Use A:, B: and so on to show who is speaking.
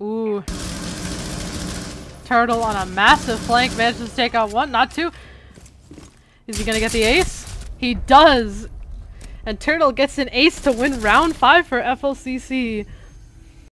A: Ooh. Turtle on a massive flank manages to take out one, not two. Is he gonna get the ace? He does! And Turtle gets an ace to win round five for FLCC.